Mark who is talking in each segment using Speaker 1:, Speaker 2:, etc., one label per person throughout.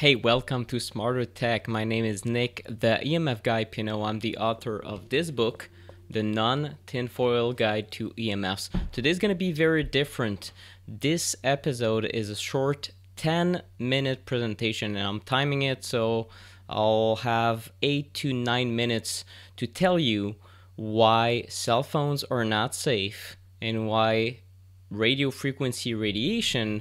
Speaker 1: Hey, welcome to Smarter Tech. My name is Nick, the EMF guy Pineault. I'm the author of this book, The Non Tinfoil Guide to EMFs. Today's going to be very different. This episode is a short 10 minute presentation, and I'm timing it so I'll have 8 to 9 minutes to tell you why cell phones are not safe and why radio frequency radiation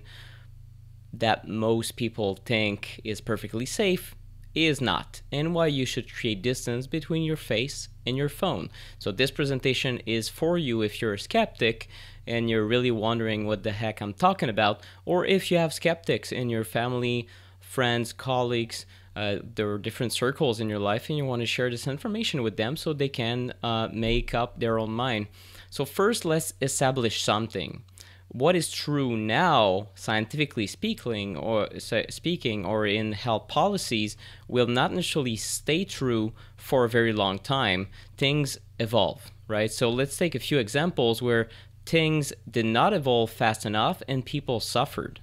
Speaker 1: that most people think is perfectly safe is not, and why you should create distance between your face and your phone. So, this presentation is for you if you're a skeptic and you're really wondering what the heck I'm talking about, or if you have skeptics in your family, friends, colleagues. Uh, there are different circles in your life, and you want to share this information with them so they can uh, make up their own mind. So, first, let's establish something what is true now, scientifically speaking, or speaking, or in health policies, will not necessarily stay true for a very long time. Things evolve, right? So let's take a few examples where things did not evolve fast enough and people suffered.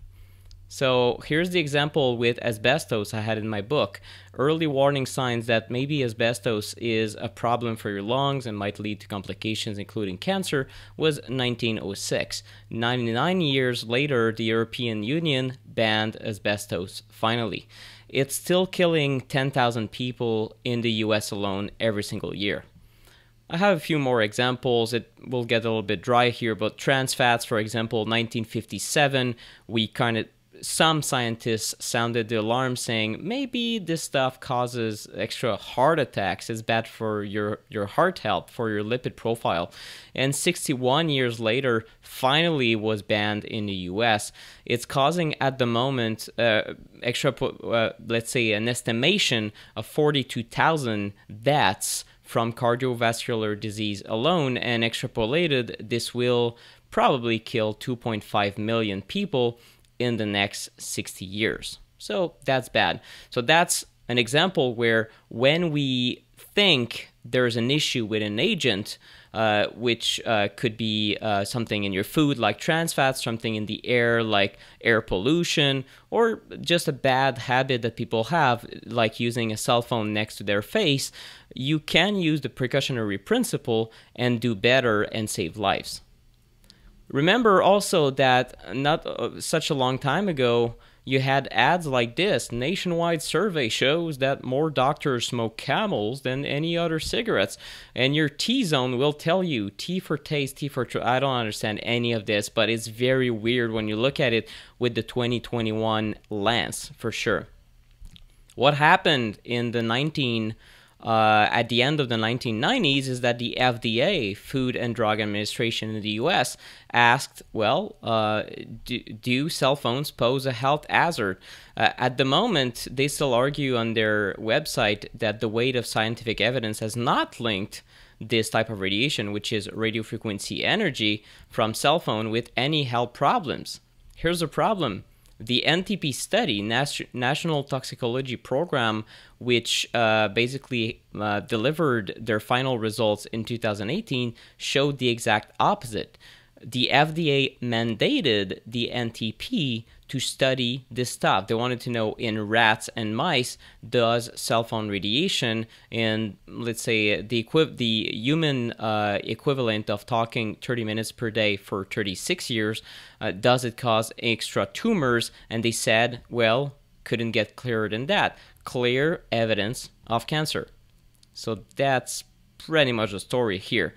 Speaker 1: So here's the example with asbestos I had in my book. Early warning signs that maybe asbestos is a problem for your lungs and might lead to complications, including cancer, was 1906. 99 years later, the European Union banned asbestos finally. It's still killing 10,000 people in the US alone every single year. I have a few more examples. It will get a little bit dry here, but trans fats, for example, 1957, we kind of some scientists sounded the alarm saying maybe this stuff causes extra heart attacks. It's bad for your your heart health for your lipid profile. And 61 years later finally was banned in the US it's causing at the moment uh, extra uh, let's say an estimation of 42,000 deaths from cardiovascular disease alone and extrapolated this will probably kill 2.5 million people in the next 60 years. So that's bad. So that's an example where when we think there's an issue with an agent, uh, which uh, could be uh, something in your food like trans fats, something in the air like air pollution, or just a bad habit that people have, like using a cell phone next to their face, you can use the precautionary principle and do better and save lives. Remember also that not uh, such a long time ago, you had ads like this. Nationwide survey shows that more doctors smoke camels than any other cigarettes. And your T zone will tell you T for taste, T for. Tr- I don't understand any of this, but it's very weird when you look at it with the 2021 lens for sure. What happened in the 19 uh, at the end of the 1990s is that the FDA, Food and Drug Administration in the US, asked, well, uh, do, do, cell phones pose a health hazard? Uh, at the moment, they still argue on their website that the weight of scientific evidence has not linked this type of radiation, which is radio frequency energy from cell phone, with any health problems. Here's the problem the NTP study, Nas- National Toxicology Program, which uh, basically uh, delivered their final results in 2018, showed the exact opposite the FDA mandated the NTP to study this stuff. They wanted to know in rats and mice does cell phone radiation and let's say the equi- the human uh, equivalent of talking 30 minutes per day for 36 years uh, does it cause extra tumors? And they said, well, couldn't get clearer than that. Clear evidence of cancer. So that's pretty much the story here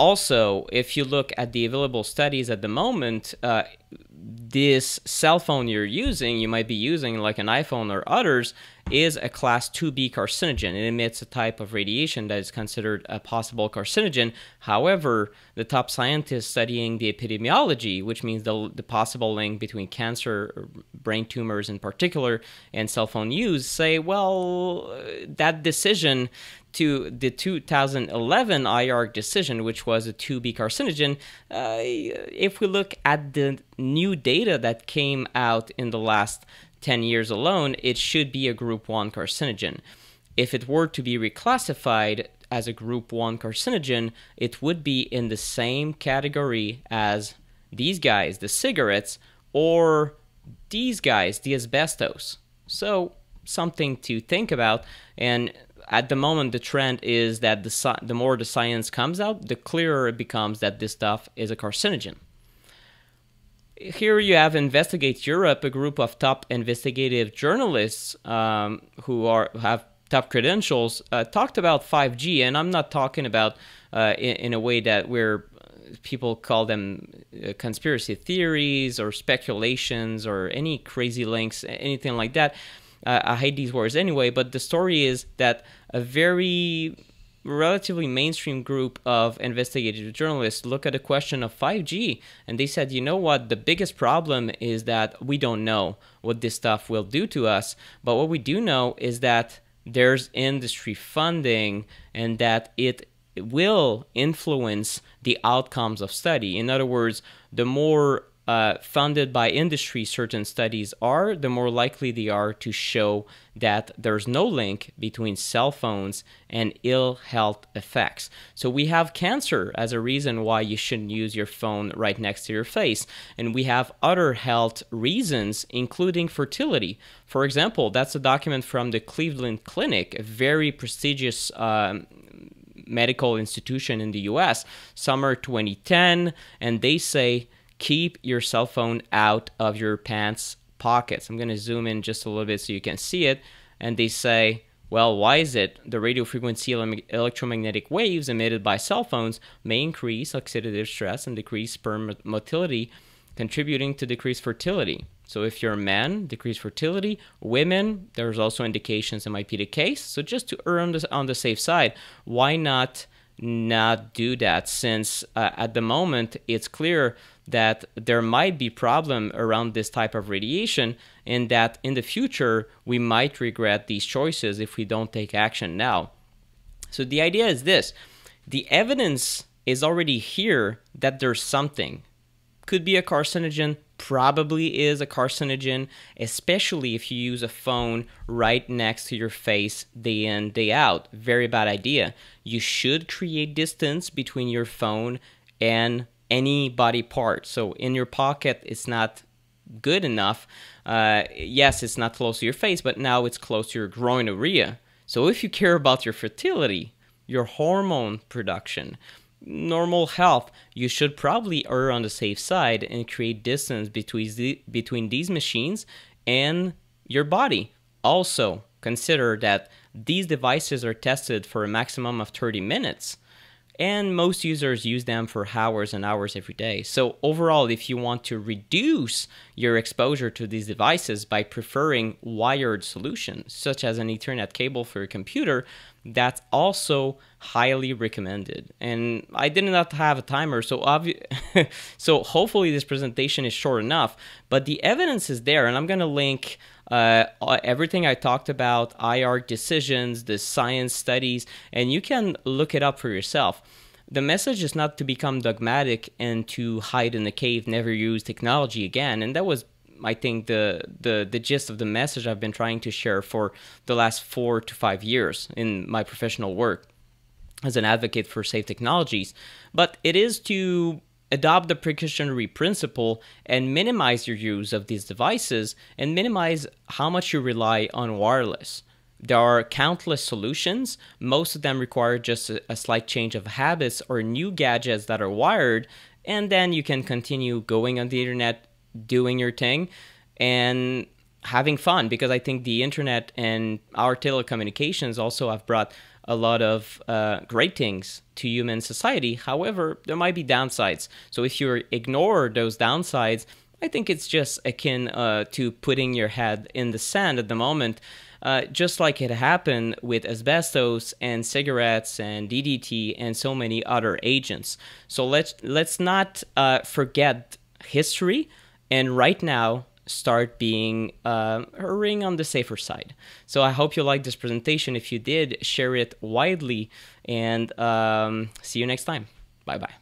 Speaker 1: also, if you look at the available studies at the moment, uh, this cell phone you're using, you might be using like an iPhone or others, is a class 2B carcinogen. It emits a type of radiation that is considered a possible carcinogen. However, the top scientists studying the epidemiology, which means the, the possible link between cancer, brain tumors in particular, and cell phone use, say, well, that decision to the 2011 IARC decision, which was a 2B carcinogen, uh, if we look at the new data that came out in the last 10 years alone, it should be a group 1 carcinogen. If it were to be reclassified as a group 1 carcinogen, it would be in the same category as these guys, the cigarettes, or these guys, the asbestos. So, something to think about. And at the moment, the trend is that the, the more the science comes out, the clearer it becomes that this stuff is a carcinogen. Here you have Investigate Europe, a group of top investigative journalists um, who are have top credentials, uh, talked about 5G, and I'm not talking about uh, in, in, a way that where people call them uh, conspiracy theories or speculations or any crazy links, anything like that. Uh, I hate these words anyway, but the story is that a very relatively mainstream group of investigative journalists look at the question of 5G and they said, you know what, the biggest problem is that we don't know what this stuff will do to us, but what we do know is that there's industry funding and that it will influence the outcomes of study. In other words, the more uh, funded by industry certain studies are, the more likely they are to show that there's no link between cell phones and ill health effects. So we have cancer as a reason why you shouldn't use your phone right next to your face. And we have other health reasons, including fertility. For example, that's a document from the Cleveland Clinic, a very prestigious um, medical institution in the US, summer 2010, and they say keep your cell phone out of your pants pockets. I'm going to zoom in just a little bit so you can see it. And they say, well, why is it the radio frequency electromagnetic waves emitted by cell phones may increase oxidative stress and decrease sperm motility, contributing to decreased fertility? So if you're a man, decreased fertility. Women, there's also indications it might be the case. So just to err on the, on the safe side, why not not do that? Since uh, at the moment it's clear that there might be problem around this type of radiation and that in the future we might regret these choices if we don't take action now. So the idea is this, the evidence is already here that there's something. Could be a carcinogen, probably is a carcinogen, especially if you use a phone right next to your face day in, day out. Very bad idea. You should create distance between your phone and any body part. So in your pocket, it's not good enough. Uh, yes, it's not close to your face, but now it's close to your groin area. So if you care about your fertility, your hormone production, normal health, you should probably err on the safe side and create distance between the, between these machines and your body. Also, consider that these devices are tested for a maximum of 30 minutes and most users use them for hours and hours every day. So overall, if you want to reduce your exposure to these devices by preferring wired solutions, such as an Ethernet cable for your computer, that's also highly recommended. And I did not have a timer, so obvi- so hopefully this presentation is short enough. But the evidence is there, and I'm going to link uh, everything I talked about, IARC decisions, the science studies, and you can look it up for yourself. The message is not to become dogmatic and to hide in the cave, never use technology again. And that was I think the, the the gist of the message I've been trying to share for the last four to five years in my professional work as an advocate for safe technologies. But it is to adopt the precautionary principle and minimize your use of these devices and minimize how much you rely on wireless. There are countless solutions. Most of them require just a, slight change of habits or new gadgets that are wired, and then you can continue going on the internet, doing your thing, and having fun because I think the internet and our telecommunications also have brought a lot of uh, great things to human society. However, there might be downsides. So if you ignore those downsides, I think it's just akin uh, to putting your head in the sand at the moment. Uh, just like it happened with asbestos and cigarettes and DDT and so many other agents. So let's let's not uh, forget history. And right now, start being uh, ring on the safer side. So I hope you liked this presentation. If you did, share it widely and um, see you next time. Bye bye.